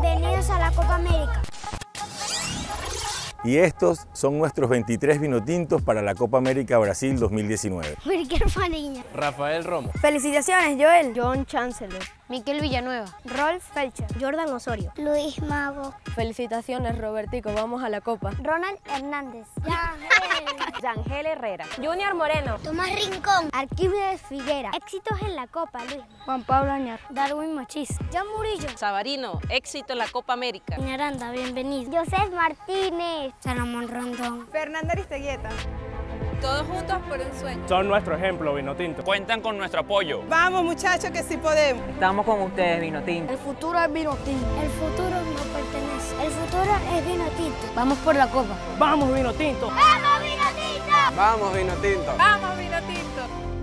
Bienvenidos a la Copa América. Y estos son nuestros 23 vinotintos para la Copa América Brasil 2019. Wilker Fariña. Rafael Romo. Felicitaciones, Joel. John Chancellor. Miquel Villanueva. Rolf Felcher. Jordan Osorio. Luis Mago. Felicitaciones, Robertico. Vamos a la Copa. Ronald Hernández. Yangel Herrera. Junior Moreno. Tomás Rincón. Arquímedes Figuera. Éxitos en la Copa, Luis. Juan Pablo Añar. Darwin Mochis. Jan Murillo. Sabarino, éxito en la Copa América. Aranda, bienvenido. José Martínez. Salomón Rondón. Fernanda Aristeguieta. Todos juntos por un sueño. Son nuestro ejemplo, Vinotinto. Cuentan con nuestro apoyo. Vamos muchachos que sí podemos. Estamos con ustedes, Vinotinto. El futuro es Vinotinto. El futuro no pertenece. El futuro es Vinotinto. Vamos por la Copa. ¡Vamos, Vinotinto! ¡Vamos, Vamos, vino tinto. Vamos, vino tinto.